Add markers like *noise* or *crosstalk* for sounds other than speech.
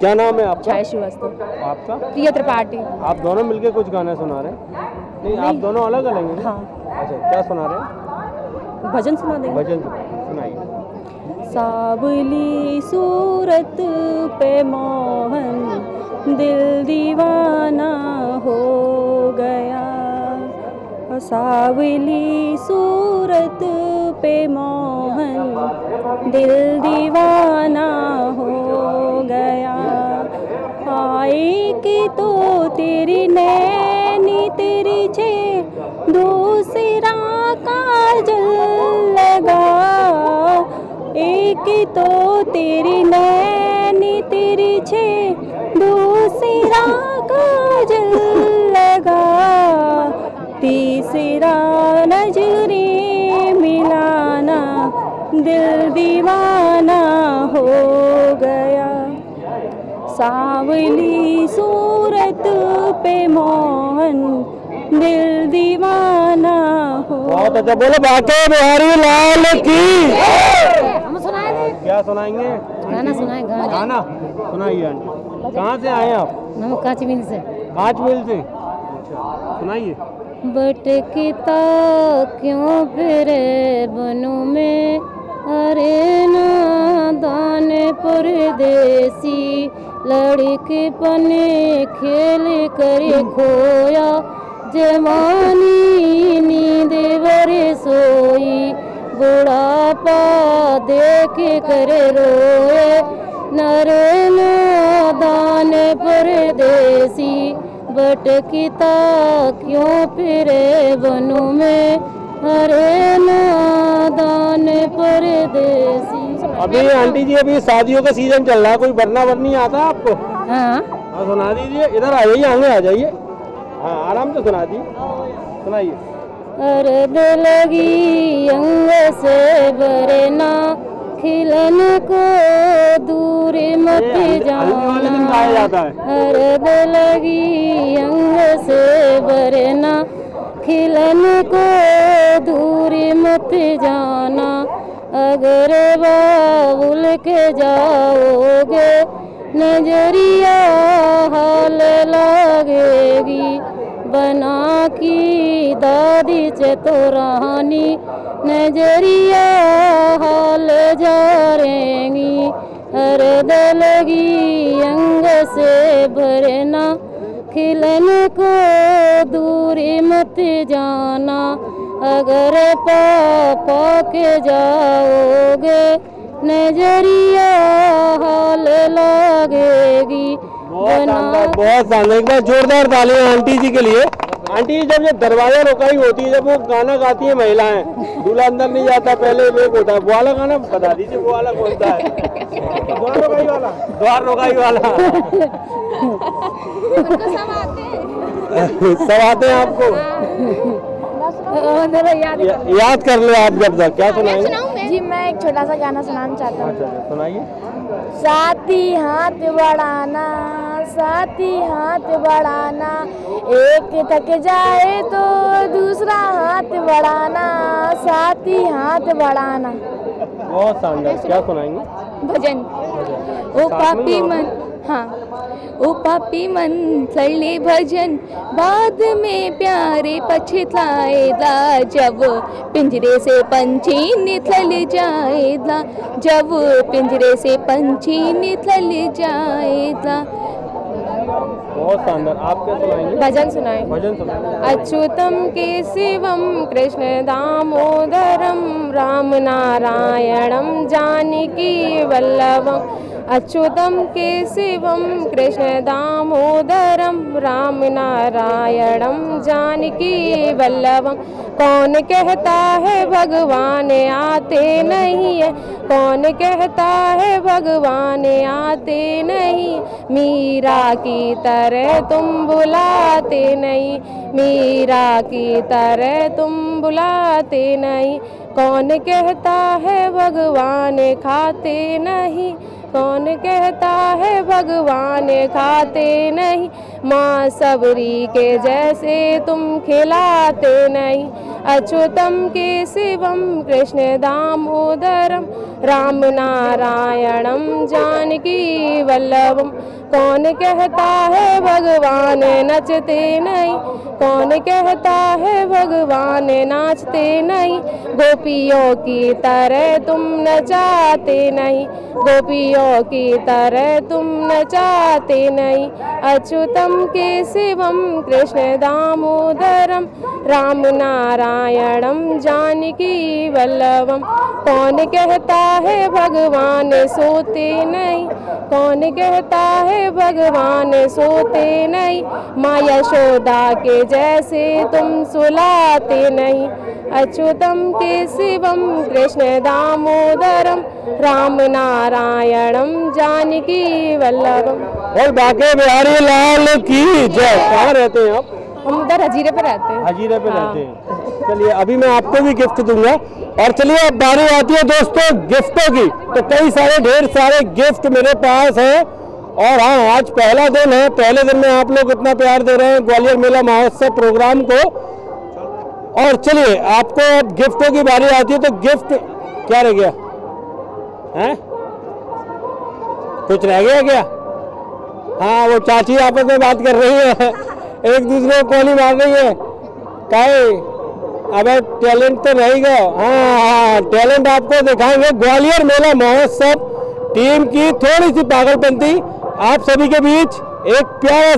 क्या नाम है आपका? छाया श्रीवास्तव। आपका? प्रिय त्रिपाठी। आप दोनों मिलके कुछ गाने सुना रहे हैं? नहीं आप दोनों अलग अलग हैं? हाँ। अच्छा क्या सुना रहे हैं? भजन सुना देंगे। भजन सुनाइए। सावली सूरत पे मोहन दिल दीवाना हो गया। सावली सूरत पे मोहन दिल दीवाना आए कि तो तेरी नैनी तेरी छे दूसरा काजल लगा। एक तो तेरी नैनी तेरी छे दूसरा काजल लगा। तीसरा नजरे मिलाना दिल दीवाना सावली सूरत पे मोहन दिल दीवाना हो। बहुत अच्छा बोलो बाके बिहारी लाल की। हम सुनाए थे? क्या सुनाएँगे? गाना सुनाए गाना। गाना? सुनाइए आंटी। कहाँ से आए आप? हम काचमिन से। पाँच मील से? सुनाइए। भटकता क्यों फिरे बनों में? अरे नादान परदेसी लड़के पने खेल करे खोया, जवानी नींद बरे सोई, बुढ़ापा देख कर रोए नरे नादान परदेसी, भटकता क्यों फिरे बनों में? हरे नादान परदेसी। अभी आंटी जी अभी शादियों का सीज़न चल रहा है कोई वरना वरनी आता है आपको? हाँ। हाँ सुना दीजिए इधर आ जाइए आगे आ जाइए। हाँ आराम से सुना दी। सुनाइए। अर्ध लगी अंग से बरना खिलन को दूर मत जाना। जाता है। लगी अंग से बरना खिलन को दूर मत जाना। अगर बाबुल के जाओगे, नज़रिया हाल लगेगी। बना की दादी चतुरानी नज़रिया हाल जारेंगी हरद लगी अंग से भरना, खिलन को दूरी मत जाना। अगर पापा के जाओगे नज़रिया हाल लगेगी। बहुत शानदार बहुत शानदार। एक बार जोरदार तालियाँ आंटी जी के लिए। आंटी जी जब ये दरवाज़ा रुकाई होती है जब वो गाना गाती है महिलाएँ दूल्हा अंदर नहीं जाता पहले वेग होता है वो वाला गाना बता दीजिए वो वाला कौन सा है? द्वार रुकाई वाला। द्वार रुकाई वाला। *laughs* सब आते हैं आपको? या, याद कर लो आप जब तक। क्या सुनाएँगे? जी मैं एक छोटा सा गाना सुनाना चाहता हूँ। अच्छा सुनाइए। साथी हाथ बढ़ाना साथी हाथ बढ़ाना एक थक जाए तो दूसरा हाथ बढ़ाना साथी हाथ बढ़ाना। बहुत शानदार। क्या सुनाएँगे? भजन। ओ पापी मन। हाँ। ओ पापी मन चले भजन बाद में प्यारे पछताएगा जब पिंजरे से पंछी निकल जाएगा जब पिंजरे से पंछी निकल जाएगा बहुत शानदार। आप क्या सुनाएँगे? भजन सुनाए। भजन सुनाएँगे। अच्युतम केशवम कृष्ण दामोदरम राम नारायणम जानकी वल्लभम अच्युतम केशवम कृष्ण दामोदरम, राम नारायणम, जानकी वल्लभम। कौन कहता है भगवान आते नहीं है? कौन कहता है भगवान आते नहीं? मीरा की तरह तुम बुलाते नहीं। मीरा की तरह तुम बुलाते नहीं। कौन कहता है भगवान खाते नहीं? कौन कहता है भगवान खाते नहीं? माँ सबरी के जैसे तुम खिलाते नहीं। अच्युतम के शिवम कृष्ण दामोदरम राम नारायणम, जानकी वल्लभम। कौन कहता है भगवान नचते नहीं? कौन कहता है भगवान नाचते नहीं? गोपियों की तरह तुम नचाते नहीं। गोपियों की तरह तुम नचाते नहीं। अच्युतम के शिवम, कृष्ण दामोदरम, राम नारायणम, जानकी वल्लभम। कौन कहता है भगवान सोते नहीं? कौन कहता है भगवान सोते नहीं। माँ यशोदा के जैसे तुम सुलाते नहीं। अच्युतम के शिवम कृष्ण दामोदरम राम नारायणम जानकी वल्लभम। और बाके बिहारी लाल की जय। कहाँ रहते हैं आप? हम उधर हजीरे पे रहते हैं। हजीरे पे हाँ। रहते हैं। चलिए अभी मैं आपको भी गिफ्ट दूँगा। और चलिए अब बारी आती है दोस्तों गिफ्टों की। तो कई सारे ढेर सारे गिफ्ट मेरे पास हैं। और हाँ आज पहला दिन है। पहले दिन में आप लोग इतना प्यार दे रहे हैं ग्वालियर मेला महोत्सव प्रोग्राम को। और चलिए, आपको अब गिफ्टों की बारी आती है तो गिफ्ट क्या रह गया? हैं? कुछ रह गया क्या? हाँ वो चाची आपस में बात कर रही है। एक दूसरे को कॉली मार रही है। काहे? अबे टैलेंट तो रहेगा। हाँ हाँ टैलेंट आपको दिखाएँगे। ग्वालियर मेला महोत्सव टीम की थोड़ी सी पागलपंती आप सभी के बीच एक प्यारा